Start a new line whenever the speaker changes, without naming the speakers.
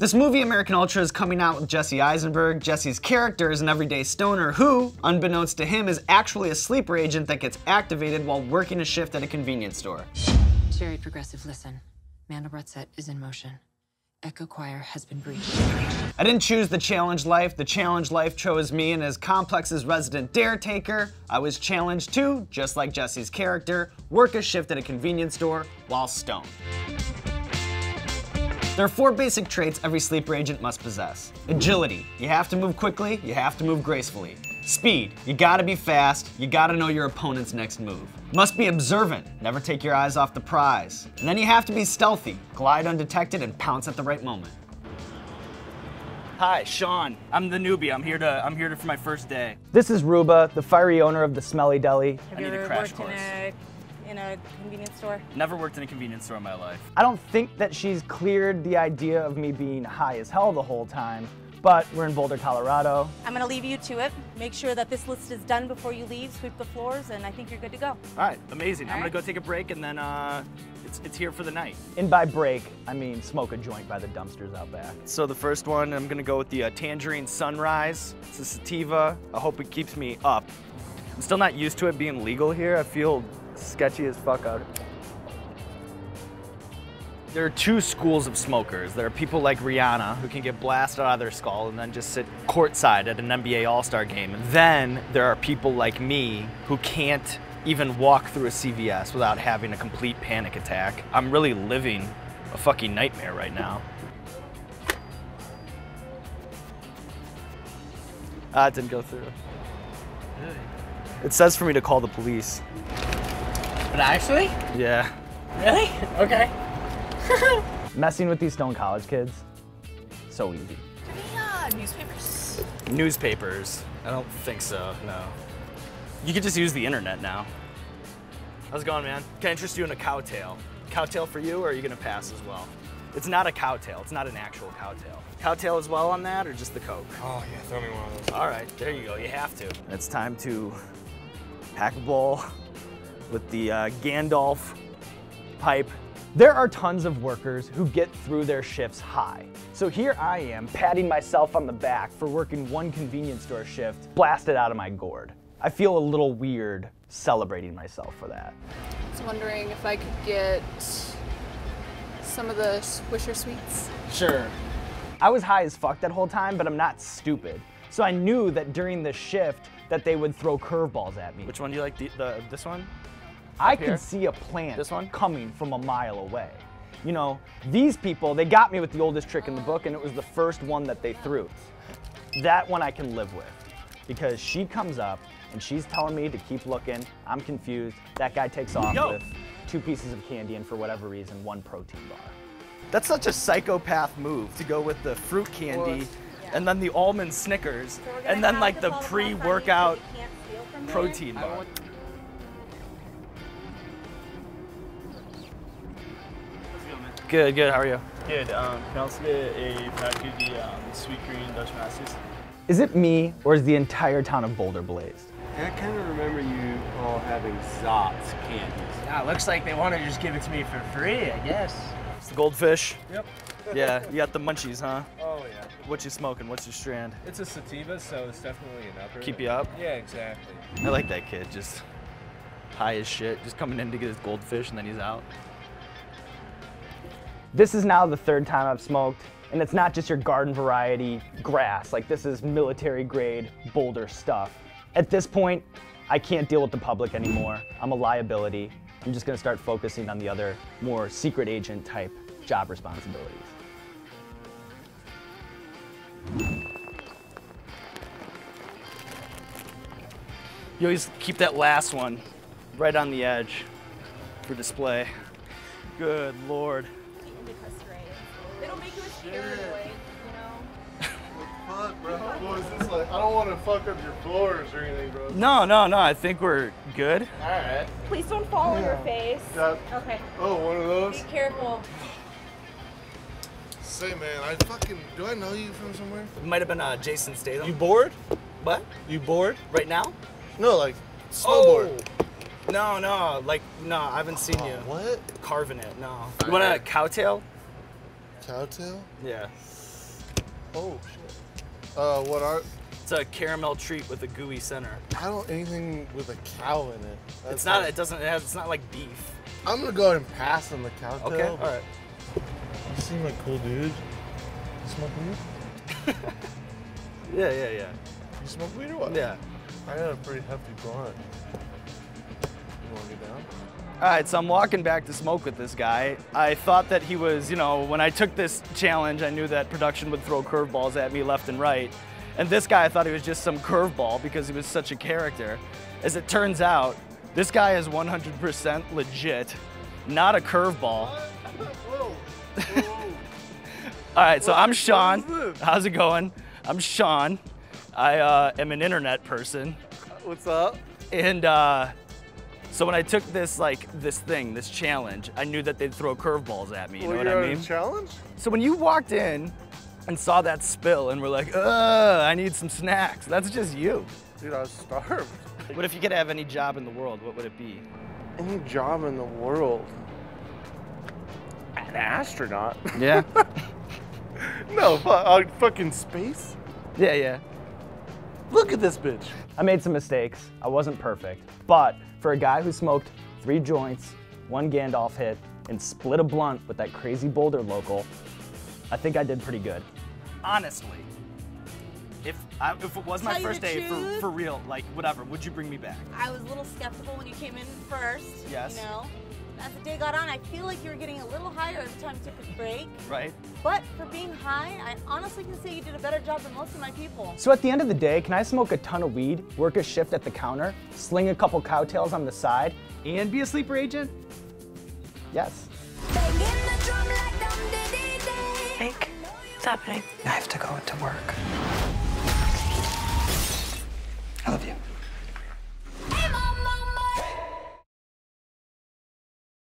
This movie, American Ultra, is coming out with Jesse Eisenberg. Jesse's character is an everyday stoner who, unbeknownst to him, is actually a sleeper agent that gets activated while working a shift at a convenience store.
Jerry Progressive, listen. Mandelbrot set is in motion. Echo Choir has been breached.
I didn't choose the challenge life. The challenge life chose me, and as Complex's resident dare taker, I was challenged to, just like Jesse's character, work a shift at a convenience store while stoned. There are four basic traits every sleeper agent must possess. Agility, you have to move quickly, you have to move gracefully. Speed, you gotta be fast, you gotta know your opponent's next move. Must be observant, never take your eyes off the prize. And then you have to be stealthy, glide undetected, and pounce at the right moment.
Hi, Sean. I'm the newbie. I'm here to I'm here to, for my first day.
This is Ruba, the fiery owner of the Smelly Deli.
Have
I need a
ever
crash
worked
course.
In a convenience store?
Never worked in a convenience store in my life.
I don't think that she's cleared the idea of me being high as hell the whole time, but we're in Boulder, Colorado.
I'm gonna leave you to it. Make sure that this list is done before you leave. Sweep the floors, and I think you're good to go.
All right, amazing.
All
I'm
right.
gonna go take a break and then uh, it's it's here for the night.
And by break, I mean smoke a joint by the dumpsters out back.
So the first one, I'm gonna go with the uh, Tangerine Sunrise. It's a sativa. I hope it keeps me up. I'm still not used to it being legal here. I feel sketchy as fuck out. There are two schools of smokers. There are people like Rihanna who can get blasted out of their skull and then just sit courtside at an NBA All-Star game. And then there are people like me who can't even walk through a CVS without having a complete panic attack. I'm really living a fucking nightmare right now. Ah, it didn't go through. It says for me to call the police.
But actually?
Yeah.
Really? Okay.
Messing with these stone college kids, so easy.
Yeah, newspapers.
Newspapers. I don't think so, no. You could just use the internet now. How's it going, man? Can I interest you in a cowtail? Cowtail for you, or are you gonna pass as well? It's not a cowtail, it's not an actual cowtail. Cowtail as well on that, or just the Coke?
Oh yeah, throw me one of those.
All right, there you go, you have to. It's time to pack a bowl with the uh, Gandalf pipe.
There are tons of workers who get through their shifts high. So here I am, patting myself on the back for working one convenience store shift, blasted out of my gourd. I feel a little weird celebrating myself for that.
I was wondering if I could get some of the Swisher sweets.
Sure. I was high as fuck that whole time, but I'm not stupid. So I knew that during the shift that they would throw curveballs at me.
Which one do you like? The, the this one?
I
here?
could see a plant
This one?
coming from a mile away. You know, these people, they got me with the oldest trick in the book, and it was the first one that they threw. That one I can live with because she comes up and she's telling me to keep looking. I'm confused. That guy takes off
Yo.
with two pieces of candy and for whatever reason, one protein bar.
That's such a psychopath move to go with the fruit candy and then the almond Snickers
So
and then like
to
the
follow up on you,
pre-workout
so you can't steal from here.
protein bar. Good, good. How are you?
Good. Um, can I also get a pack of the um, sweet green Dutch Masters?
Is it me or is the entire town of Boulder blazed?
I kind of remember you all having Zotz candies.
Yeah, looks like they want to just give it to me for free, I guess.
It's the goldfish.
Yep.
Yeah, you got the munchies, huh?
Oh yeah.
What you smoking? What's your strand?
It's a sativa, so it's definitely an upper.
Keep you up?
Yeah, exactly.
I like that kid. Just high as shit. Just coming in to get his goldfish and then he's out.
This is now the third time I've smoked, and it's not just your garden variety grass. Like this is military grade boulder stuff. At this point, I can't deal with the public anymore. I'm a liability. I'm just gonna start focusing on the other more secret agent type job responsibilities.
You always keep that last one right on the edge for display. Good lord.
It'll make you a scary boy, know.
Fuck, bro. What is this like? I don't want to fuck up your floors or anything, bro.
No, no, no. I think we're good.
All right.
Please don't fall on your face.
Got,
Okay.
oh, one of those.
Be careful.
Say, man, I fucking do I know you from somewhere?
It might have been uh, Jason Statham.
You bored?
what?
You bored?
Right now?
No, like snowboard.
Oh. No, no. Like, no. I haven't seen you
What?
carving it. No. You want a cowtail?
Cowtail?
Yeah.
Oh shit. Uh, what are?
It's a caramel treat with a gooey center.
I don't anything with a cow in it. That's
It's not.
like-
It doesn't. It has, it's not like beef.
I'm gonna go ahead and pass on the cow tail.
Okay. All right.
You seem like cool dude. You smoke weed?
Yeah, yeah, yeah.
You smoke weed or what?
Yeah.
I got a pretty hefty blunt.
All right, so I'm walking back to smoke with this guy. I thought that he was, you know, when I took this challenge, I knew that production would throw curveballs at me left and right. And this guy, I thought he was just some curveball because he was such a character. As it turns out, this guy is 100% legit, not a curveball. All right, so I'm Sean.
what is this?
How's it going? I'm Sean. I uh, am an internet person.
What's up?
And uh, so when I took this like this thing, this challenge, I knew that they'd throw curveballs at me. You
well,
know what
you're
I
on
mean?
a challenge?
So when you walked in and saw that spill and were like, "Ugh, I need some snacks," that's just you.
Dude, I was starved.
What if you could have any job in the world? What would it be?
Any job in the world. An astronaut?
Yeah.
no, fu- uh, fucking space?
yeah, yeah.
Look at this bitch.
I made some mistakes. I wasn't perfect. But for a guy who smoked three joints, one Gandalf hit, and split a blunt with that crazy Boulder local, I think I did pretty good. Honestly, if I, if it was my
Tell you
first day for, for real, like whatever, would you bring me back?
I was a little skeptical when you came in first.
Yes.
You know, as the day got on, I feel like you were getting a little higher every time you took a break.
Right.
But for being high, I honestly can say you did a better job than most of my people.
So at the end of the day, can I smoke a ton of weed, work a shift at the counter, sling a couple cowtails on the side,
and be a sleeper agent?
Yes.
Nick, what's happening? I have to go to work. I love you.